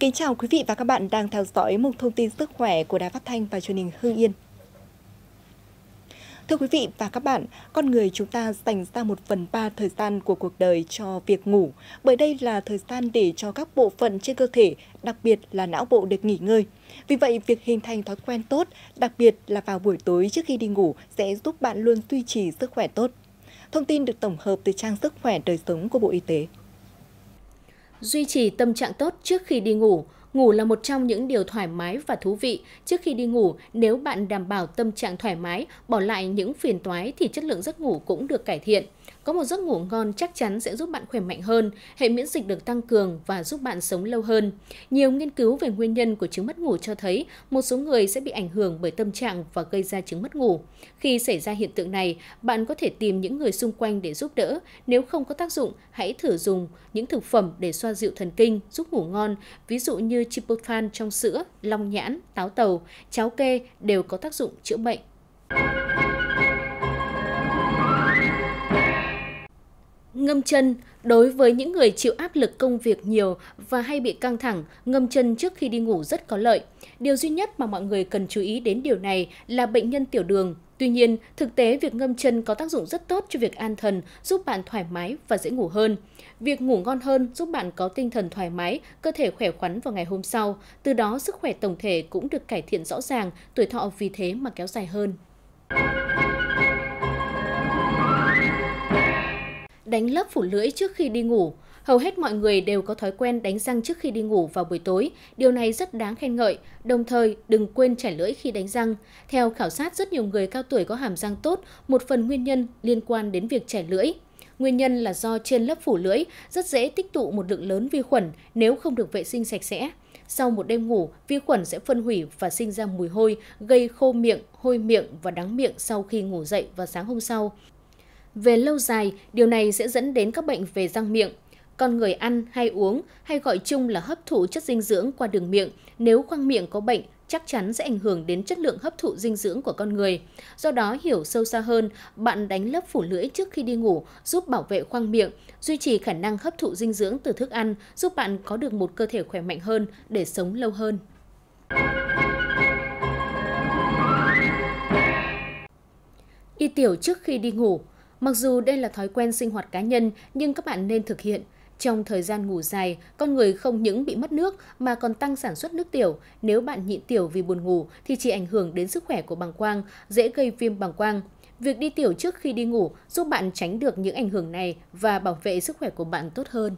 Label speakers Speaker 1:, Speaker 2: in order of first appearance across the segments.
Speaker 1: Kính chào quý vị và các bạn đang theo dõi một thông tin sức khỏe của Đài Phát thanh và Truyền hình Hưng Yên. Thưa quý vị và các bạn, con người chúng ta dành ra một phần ba thời gian của cuộc đời cho việc ngủ, bởi đây là thời gian để cho các bộ phận trên cơ thể, đặc biệt là não bộ được nghỉ ngơi. Vì vậy, việc hình thành thói quen tốt, đặc biệt là vào buổi tối trước khi đi ngủ sẽ giúp bạn luôn duy trì sức khỏe tốt. Thông tin được tổng hợp từ trang sức khỏe đời sống của Bộ Y tế.
Speaker 2: Duy trì tâm trạng tốt trước khi đi ngủ. Ngủ là một trong những điều thoải mái và thú vị. Trước khi đi ngủ, nếu bạn đảm bảo tâm trạng thoải mái, bỏ lại những phiền toái thì chất lượng giấc ngủ cũng được cải thiện. Có một giấc ngủ ngon chắc chắn sẽ giúp bạn khỏe mạnh hơn, hệ miễn dịch được tăng cường và giúp bạn sống lâu hơn. Nhiều nghiên cứu về nguyên nhân của chứng mất ngủ cho thấy một số người sẽ bị ảnh hưởng bởi tâm trạng và gây ra chứng mất ngủ. Khi xảy ra hiện tượng này, bạn có thể tìm những người xung quanh để giúp đỡ. Nếu không có tác dụng, hãy thử dùng những thực phẩm để xoa dịu thần kinh, giúp ngủ ngon, ví dụ như tryptophan trong sữa, long nhãn, táo tàu, cháo kê đều có tác dụng chữa bệnh. Ngâm chân Đối với những người chịu áp lực công việc nhiều và hay bị căng thẳng, ngâm chân trước khi đi ngủ rất có lợi. Điều duy nhất mà mọi người cần chú ý đến điều này là bệnh nhân tiểu đường. Tuy nhiên, thực tế việc ngâm chân có tác dụng rất tốt cho việc an thần, giúp bạn thoải mái và dễ ngủ hơn. Việc ngủ ngon hơn giúp bạn có tinh thần thoải mái, cơ thể khỏe khoắn vào ngày hôm sau. Từ đó, sức khỏe tổng thể cũng được cải thiện rõ ràng, tuổi thọ vì thế mà kéo dài hơn. Đánh lớp phủ lưỡi trước khi đi ngủ. Hầu hết mọi người đều có thói quen đánh răng trước khi đi ngủ vào buổi tối. Điều này rất đáng khen ngợi. Đồng thời, đừng quên chảy lưỡi khi đánh răng. Theo khảo sát, rất nhiều người cao tuổi có hàm răng tốt, một phần nguyên nhân liên quan đến việc chảy lưỡi. Nguyên nhân là do trên lớp phủ lưỡi rất dễ tích tụ một lượng lớn vi khuẩn nếu không được vệ sinh sạch sẽ. Sau một đêm ngủ, vi khuẩn sẽ phân hủy và sinh ra mùi hôi, gây khô miệng, hôi miệng và đắng miệng sau khi ngủ dậy vào sáng hôm sau. Về lâu dài, điều này sẽ dẫn đến các bệnh về răng miệng. Con người ăn hay uống hay gọi chung là hấp thụ chất dinh dưỡng qua đường miệng, nếu khoang miệng có bệnh, chắc chắn sẽ ảnh hưởng đến chất lượng hấp thụ dinh dưỡng của con người. Do đó, hiểu sâu xa hơn, bạn đánh lớp phủ lưỡi trước khi đi ngủ giúp bảo vệ khoang miệng, duy trì khả năng hấp thụ dinh dưỡng từ thức ăn, giúp bạn có được một cơ thể khỏe mạnh hơn để sống lâu hơn. Y tiểu trước khi đi ngủ Mặc dù đây là thói quen sinh hoạt cá nhân, nhưng các bạn nên thực hiện. Trong thời gian ngủ dài, con người không những bị mất nước mà còn tăng sản xuất nước tiểu. Nếu bạn nhịn tiểu vì buồn ngủ thì chỉ ảnh hưởng đến sức khỏe của bàng quang, dễ gây viêm bàng quang. Việc đi tiểu trước khi đi ngủ giúp bạn tránh được những ảnh hưởng này và bảo vệ sức khỏe của bạn tốt hơn.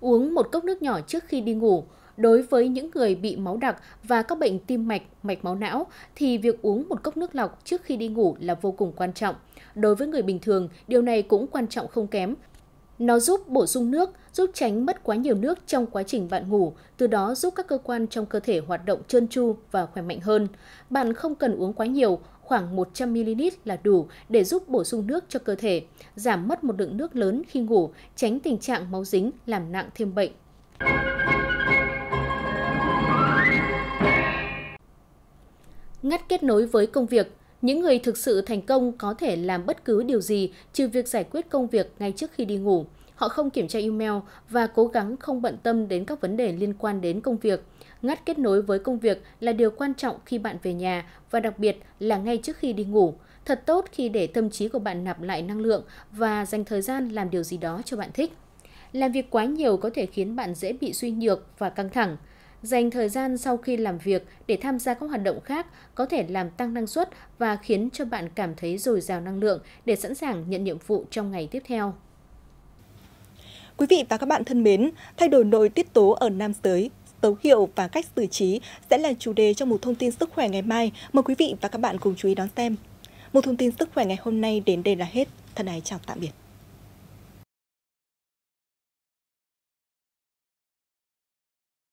Speaker 2: Uống một cốc nước nhỏ trước khi đi ngủ Đối với những người bị máu đặc và các bệnh tim mạch, mạch máu não thì việc uống một cốc nước lọc trước khi đi ngủ là vô cùng quan trọng. Đối với người bình thường, điều này cũng quan trọng không kém. Nó giúp bổ sung nước, giúp tránh mất quá nhiều nước trong quá trình bạn ngủ, từ đó giúp các cơ quan trong cơ thể hoạt động trơn tru và khỏe mạnh hơn. Bạn không cần uống quá nhiều, khoảng 100ml là đủ để giúp bổ sung nước cho cơ thể, giảm mất một lượng nước lớn khi ngủ, tránh tình trạng máu dính làm nặng thêm bệnh. Ngắt kết nối với công việc. Những người thực sự thành công có thể làm bất cứ điều gì, trừ việc giải quyết công việc ngay trước khi đi ngủ. Họ không kiểm tra email và cố gắng không bận tâm đến các vấn đề liên quan đến công việc. Ngắt kết nối với công việc là điều quan trọng khi bạn về nhà và đặc biệt là ngay trước khi đi ngủ. Thật tốt khi để tâm trí của bạn nạp lại năng lượng và dành thời gian làm điều gì đó cho bạn thích. Làm việc quá nhiều có thể khiến bạn dễ bị suy nhược và căng thẳng. Dành thời gian sau khi làm việc để tham gia các hoạt động khác có thể làm tăng năng suất và khiến cho bạn cảm thấy dồi dào năng lượng để sẵn sàng nhận nhiệm vụ trong ngày tiếp theo.
Speaker 1: Quý vị và các bạn thân mến, thay đổi nội tiết tố ở nam giới, dấu hiệu và cách xử trí sẽ là chủ đề trong một thông tin sức khỏe ngày mai. Mời quý vị và các bạn cùng chú ý đón xem. Một thông tin sức khỏe ngày hôm nay đến đây là hết. Thân ái chào tạm biệt.